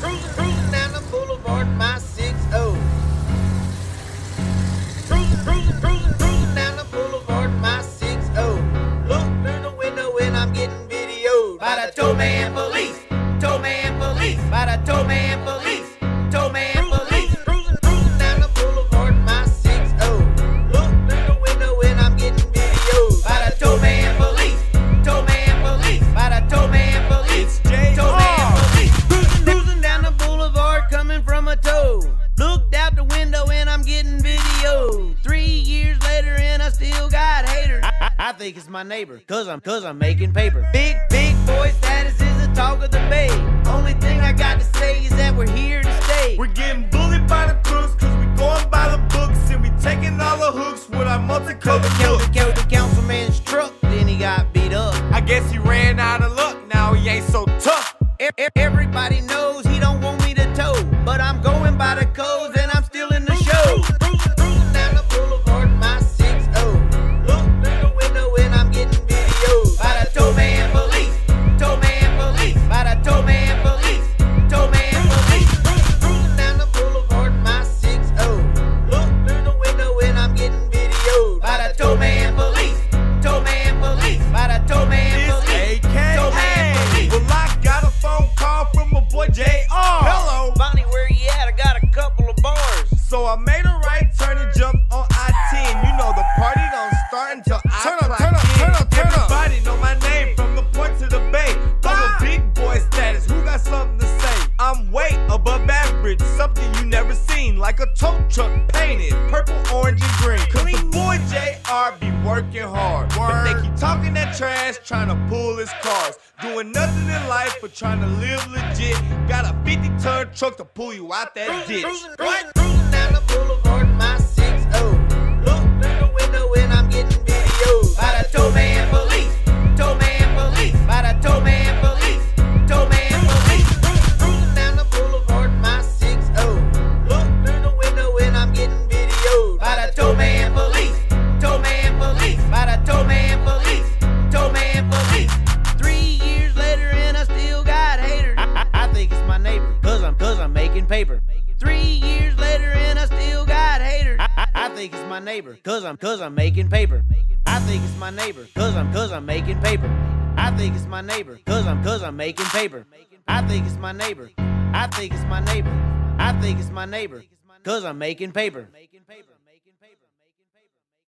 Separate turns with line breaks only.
Cruising, cruising down the boulevard, my 6 0. Cruising, cruising, cruising, cruising down the boulevard, my 6 0. Look through the window and I'm getting videoed by the tow man police. Tow man police. By the tow man police. Video. Three years later and I still got haters. I, I, I think it's my neighbor, cause I'm cause I'm making paper. Big, Bigg Boy Status is the talk of the bay. Only thing I got to say is that we're here to stay.
We're getting bullied by the crooks cause we going by the books and we taking all the hooks with our multicolored
Killed,
look.
killed the councilman's truck, then he got beat up.
I guess he ran out of luck, now he ain't so tough.
E- Everybody knows
above average, something you never seen, like a tow truck painted purple, orange, and green. Cause the boy JR be working hard, but they keep talking that trash, trying to pull his cars. Doing nothing in life but trying to live legit. Got a 50 ton truck to pull you out that ditch.
Cruising, I'm cause I'm making paper. Three years later and I still got haters. I, I, I think it's my neighbor, cause I'm cause I'm making paper. I think it's my neighbor, cause I'm cause I'm making paper. I think it's my neighbor, cause I'm cause I'm making paper. I think it's my neighbor. I think it's my neighbor. I think it's my neighbor, cause I'm making paper.